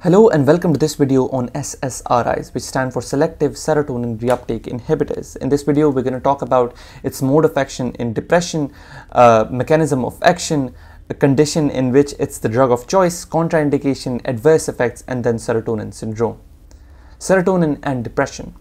Hello and welcome to this video on SSRIs, which stand for Selective Serotonin Reuptake Inhibitors. In this video, we're going to talk about its mode of action in depression, uh, mechanism of action, a condition in which it's the drug of choice, contraindication, adverse effects, and then serotonin syndrome. Serotonin and depression.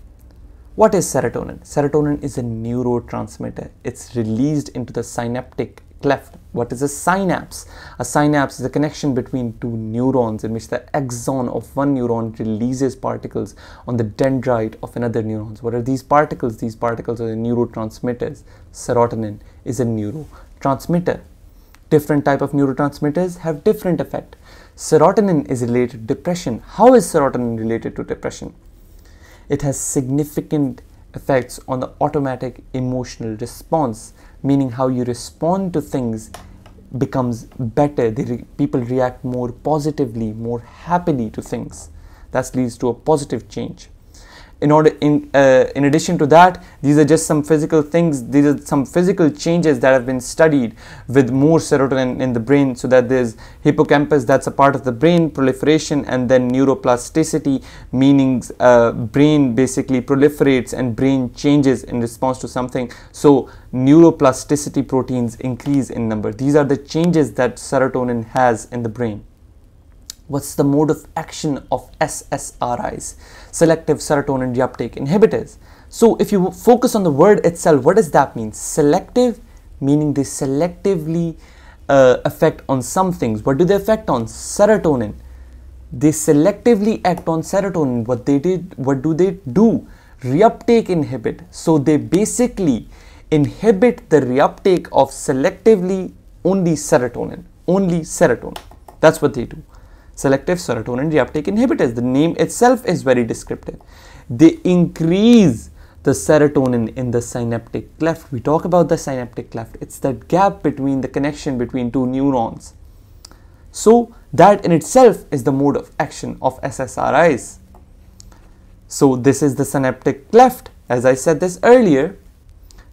What is serotonin? Serotonin is a neurotransmitter. It's released into the synaptic cleft. What is a synapse? A synapse is a connection between two neurons in which the axon of one neuron releases particles on the dendrite of another neuron. What are these particles? These particles are the neurotransmitters. Serotonin is a neurotransmitter. Different type of neurotransmitters have different effect. Serotonin is related to depression. How is serotonin related to depression? It has significant effects on the automatic emotional response meaning how you respond to things becomes better. Re- people react more positively more happily to things. That leads to a positive change in order in uh, in addition to that these are just some physical things these are some physical changes that have been studied with more serotonin in the brain. So that there's hippocampus that's a part of the brain proliferation and then neuroplasticity meaning uh, brain basically proliferates and brain changes in response to something. So neuroplasticity proteins increase in number. These are the changes that serotonin has in the brain What's the mode of action of SSRIs, selective serotonin reuptake inhibitors? So, if you focus on the word itself, what does that mean? Selective, meaning they selectively uh, affect on some things. What do they affect on? Serotonin. They selectively act on serotonin. What they did, what do they do? Reuptake inhibit. So, they basically inhibit the reuptake of selectively only serotonin. Only serotonin. That's what they do selective serotonin reuptake inhibitors. The name itself is very descriptive. They increase the serotonin in the synaptic cleft. We talk about the synaptic cleft. It's that gap between the connection between two neurons. So that in itself is the mode of action of SSRIs. So this is the synaptic cleft. As I said this earlier,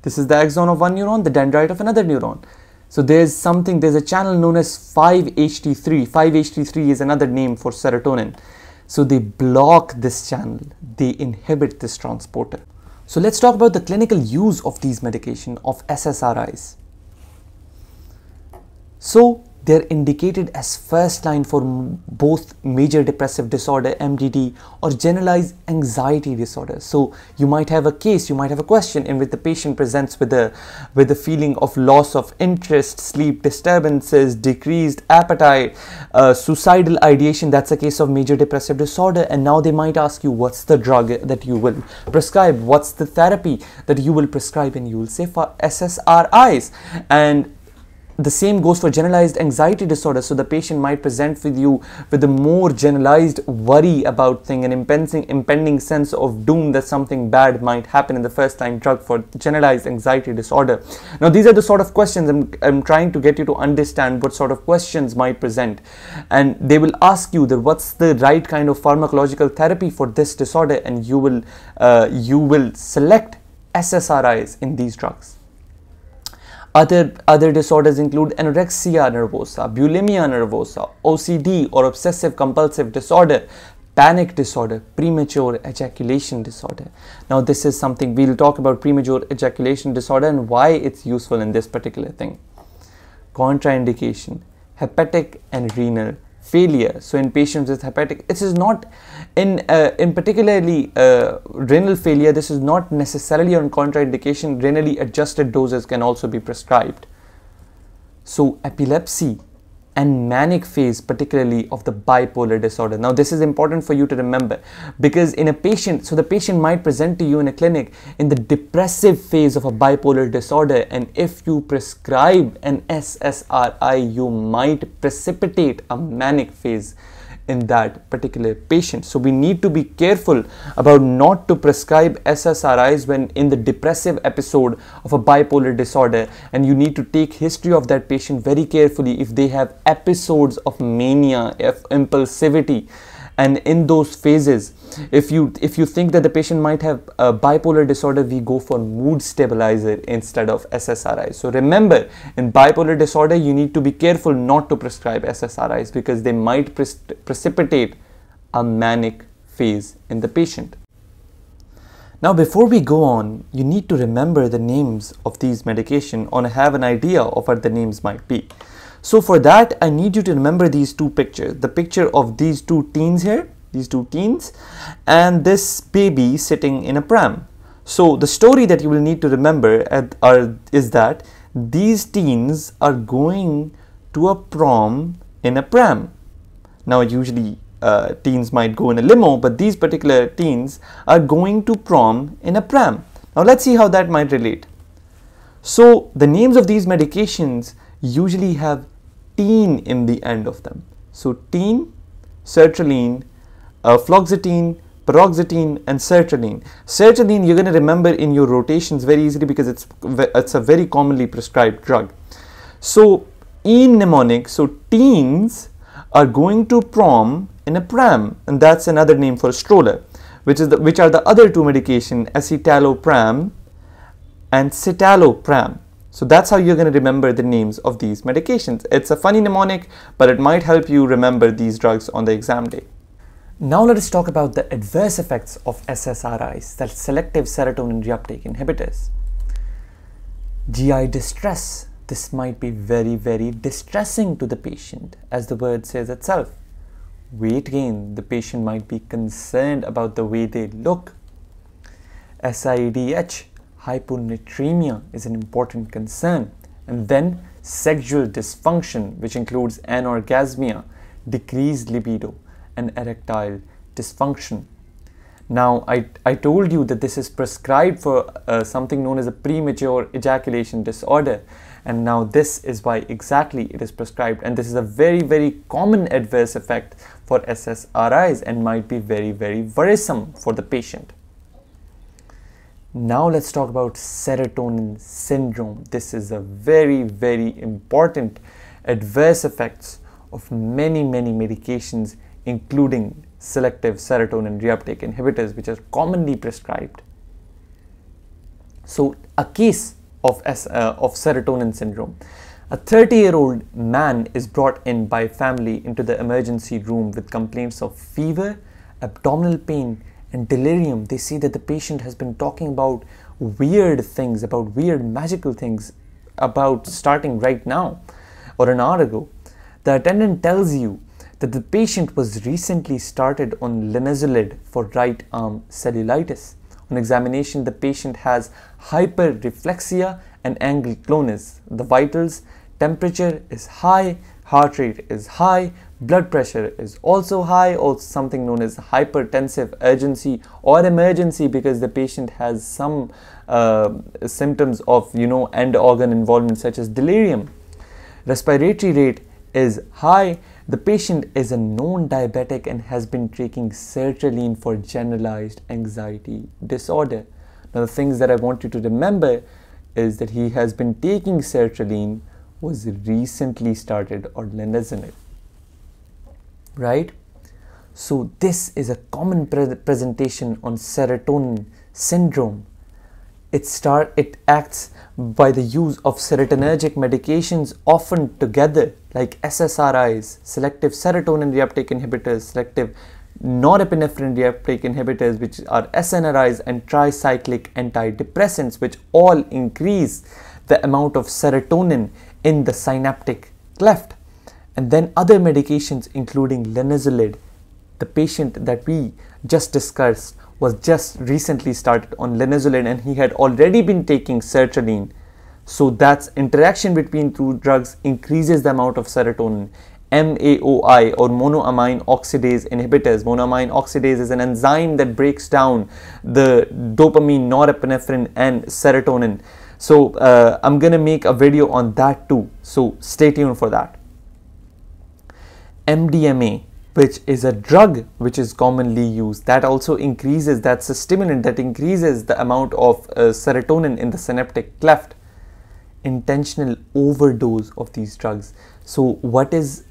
this is the axon of one neuron, the dendrite of another neuron. So there's something, there's a channel known as 5-HT3. 5-HT3 is another name for serotonin. So they block this channel, they inhibit this transporter. So let's talk about the clinical use of these medication of SSRIs. So they're indicated as first line for both major depressive disorder MDD or generalized anxiety disorder. So you might have a case you might have a question in which the patient presents with a with a feeling of loss of interest sleep disturbances decreased appetite uh, suicidal ideation. That's a case of major depressive disorder. And now they might ask you what's the drug that you will prescribe? What's the therapy that you will prescribe? And you will say for SSRIs and the same goes for generalized anxiety disorder. So the patient might present with you with a more generalized worry about thing an impending impending sense of doom that something bad might happen in the first line drug for generalized anxiety disorder. Now these are the sort of questions I'm, I'm trying to get you to understand what sort of questions might present. And they will ask you that what's the right kind of pharmacological therapy for this disorder and you will uh, you will select SSRIs in these drugs other, other disorders include anorexia nervosa, bulimia nervosa, OCD or obsessive compulsive disorder, panic disorder, premature ejaculation disorder. Now, this is something we'll talk about premature ejaculation disorder and why it's useful in this particular thing. Contraindication, hepatic and renal failure. So in patients with hepatic, this is not in uh, in particularly uh, renal failure. This is not necessarily on contraindication. Renally adjusted doses can also be prescribed. So epilepsy and manic phase particularly of the bipolar disorder. Now this is important for you to remember because in a patient so the patient might present to you in a clinic in the depressive phase of a bipolar disorder and if you prescribe an SSRI you might precipitate a manic phase in that particular patient. So we need to be careful about not to prescribe SSRIs when in the depressive episode of a bipolar disorder and you need to take history of that patient very carefully if they have episodes of mania, of impulsivity and in those phases if you if you think that the patient might have a bipolar disorder we go for mood stabilizer instead of ssris so remember in bipolar disorder you need to be careful not to prescribe ssris because they might pre precipitate a manic phase in the patient. Now, before we go on, you need to remember the names of these medication or have an idea of what the names might be. So for that, I need you to remember these two pictures. The picture of these two teens here, these two teens, and this baby sitting in a pram. So the story that you will need to remember are, is that these teens are going to a prom in a pram. Now usually uh, teens might go in a limo, but these particular teens are going to prom in a pram. Now let's see how that might relate. So the names of these medications usually have teen in the end of them. So teen, sertraline, uh, fluoxetine, paroxetine and sertraline. Sertraline you're going to remember in your rotations very easily because it's, it's a very commonly prescribed drug. So in mnemonic, so teens are going to prom in a pram and that's another name for a stroller which is the, which are the other two medication escitalopram and citalopram. So that's how you're going to remember the names of these medications. It's a funny mnemonic, but it might help you remember these drugs on the exam day. Now let us talk about the adverse effects of SSRIs, the selective serotonin reuptake inhibitors. GI distress. This might be very, very distressing to the patient, as the word says itself. Weight gain. The patient might be concerned about the way they look. SIADH hyponatremia is an important concern. And then sexual dysfunction, which includes anorgasmia, decreased libido, and erectile dysfunction. Now, I, I told you that this is prescribed for uh, something known as a premature ejaculation disorder. And now this is why exactly it is prescribed. And this is a very, very common adverse effect for SSRIs and might be very, very worrisome for the patient. Now let's talk about serotonin syndrome. This is a very, very important adverse effects of many, many medications, including selective serotonin reuptake inhibitors, which are commonly prescribed. So a case of, uh, of serotonin syndrome. A 30 year old man is brought in by family into the emergency room with complaints of fever, abdominal pain, and delirium, they see that the patient has been talking about weird things, about weird magical things, about starting right now or an hour ago. The attendant tells you that the patient was recently started on linezolid for right arm cellulitis. On examination, the patient has hyperreflexia and ankle clonus. The vitals, temperature is high, heart rate is high, blood pressure is also high or something known as hypertensive urgency or emergency because the patient has some uh, symptoms of you know end organ involvement such as delirium. Respiratory rate is high. The patient is a known diabetic and has been taking sertraline for generalized anxiety disorder. Now the things that i want you to remember is that he has been taking sertraline was recently started on linezolid right? So this is a common pre presentation on serotonin syndrome. It start it acts by the use of serotonergic medications often together like SSRIs, selective serotonin reuptake inhibitors, selective norepinephrine reuptake inhibitors which are SNRIs and tricyclic antidepressants which all increase the amount of serotonin in the synaptic cleft and then other medications including linezolid. The patient that we just discussed was just recently started on linezolid and he had already been taking sertraline. So that's interaction between two drugs increases the amount of serotonin. MAOI or monoamine oxidase inhibitors. Monoamine oxidase is an enzyme that breaks down the dopamine, norepinephrine, and serotonin. So uh, I'm gonna make a video on that too. So stay tuned for that. MDMA, which is a drug which is commonly used, that also increases, that's a stimulant that increases the amount of uh, serotonin in the synaptic cleft. Intentional overdose of these drugs. So, what is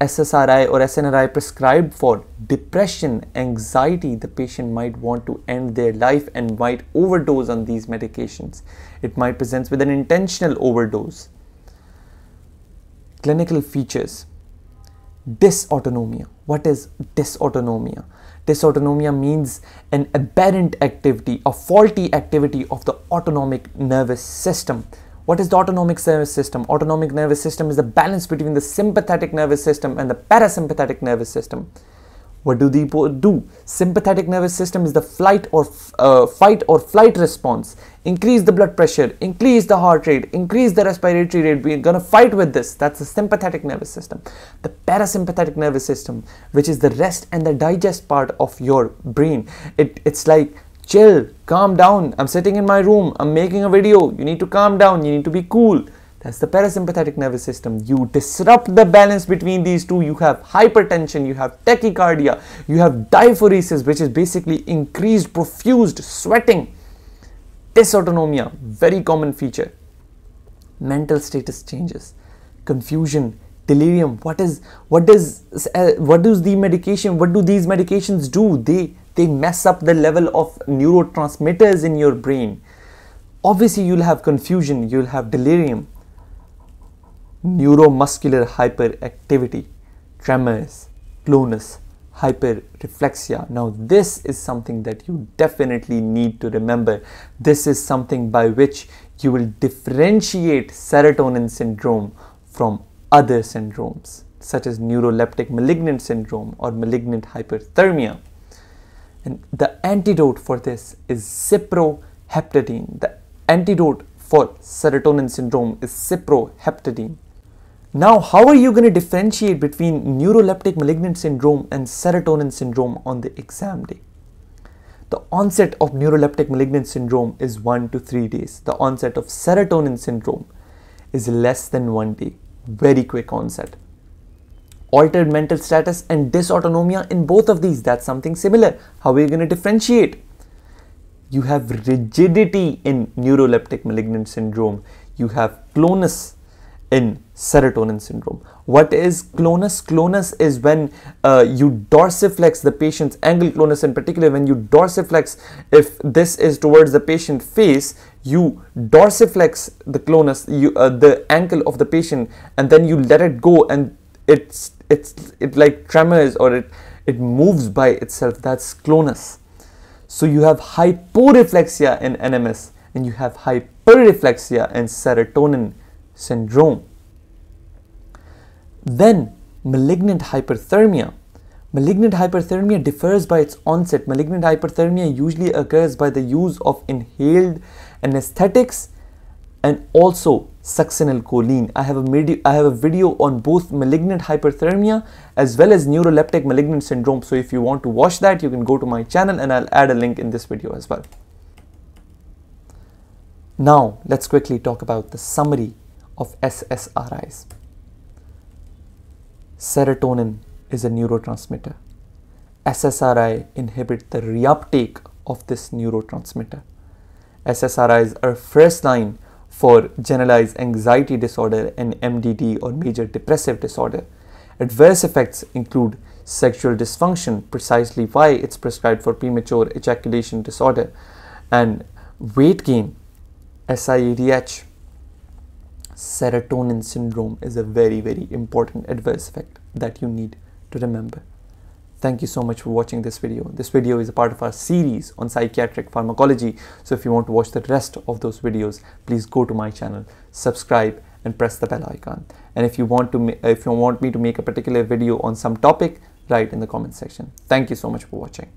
SSRI or SNRI prescribed for? Depression, anxiety. The patient might want to end their life and might overdose on these medications. It might present with an intentional overdose. Clinical features Dysautonomia. What is dysautonomia? Dysautonomia means an aberrant activity, a faulty activity of the autonomic nervous system. What is the autonomic nervous system? Autonomic nervous system is the balance between the sympathetic nervous system and the parasympathetic nervous system. What do they do? Sympathetic nervous system is the flight or uh, fight or flight response. Increase the blood pressure, increase the heart rate, increase the respiratory rate. We're gonna fight with this. That's the sympathetic nervous system. The parasympathetic nervous system, which is the rest and the digest part of your brain. It, it's like chill, calm down. I'm sitting in my room. I'm making a video. You need to calm down. You need to be cool that's the parasympathetic nervous system. You disrupt the balance between these two. You have hypertension, you have tachycardia, you have diaphoresis, which is basically increased profused sweating. Dysautonomia, very common feature. Mental status changes, confusion, delirium. What is what does uh, what does the medication? What do these medications do? They they mess up the level of neurotransmitters in your brain. Obviously, you'll have confusion, you'll have delirium neuromuscular hyperactivity, tremors, clonus, hyperreflexia. Now, this is something that you definitely need to remember. This is something by which you will differentiate serotonin syndrome from other syndromes, such as neuroleptic malignant syndrome or malignant hyperthermia. And the antidote for this is cyproheptadine. The antidote for serotonin syndrome is cyproheptadine. Now, how are you going to differentiate between neuroleptic malignant syndrome and serotonin syndrome on the exam day? The onset of neuroleptic malignant syndrome is 1 to 3 days. The onset of serotonin syndrome is less than 1 day. Very quick onset. Altered mental status and dysautonomia in both of these, that's something similar. How are you going to differentiate? You have rigidity in neuroleptic malignant syndrome. You have clonus in serotonin syndrome. What is clonus? Clonus is when uh, you dorsiflex the patient's ankle clonus in particular, when you dorsiflex, if this is towards the patient face, you dorsiflex the clonus, you, uh, the ankle of the patient, and then you let it go and it's, it's, it like tremors or it, it moves by itself. That's clonus. So you have hyporeflexia in NMS and you have hyperreflexia in serotonin syndrome. Then malignant hyperthermia. Malignant hyperthermia differs by its onset. Malignant hyperthermia usually occurs by the use of inhaled anesthetics and also succinylcholine. I have a I have a video on both malignant hyperthermia as well as neuroleptic malignant syndrome. So if you want to watch that, you can go to my channel and I'll add a link in this video as well. Now let's quickly talk about the summary of SSRIs. Serotonin is a neurotransmitter. SSRI inhibit the reuptake of this neurotransmitter. SSRIs are first line for generalized anxiety disorder and MDD or major depressive disorder. Adverse effects include sexual dysfunction, precisely why it's prescribed for premature ejaculation disorder, and weight gain, SIADH, serotonin syndrome is a very, very important adverse effect that you need to remember. Thank you so much for watching this video. This video is a part of our series on psychiatric pharmacology. So if you want to watch the rest of those videos, please go to my channel, subscribe and press the bell icon. And if you want to if you want me to make a particular video on some topic, write in the comment section. Thank you so much for watching.